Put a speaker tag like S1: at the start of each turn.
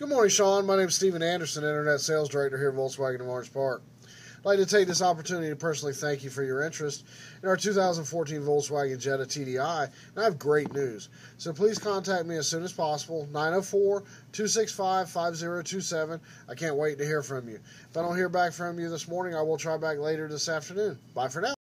S1: Good morning, Shawn. My name is Stephen Anderson, Internet Sales Director here at Volkswagen of Orange Park. I'd like to take this opportunity to personally thank you for your interest in our 2014 Volkswagen Jetta TDI, and I have great news. So please contact me as soon as possible, 904-265-5027. I can't wait to hear from you. If I don't hear back from you this morning, I will try back later this afternoon. Bye for now.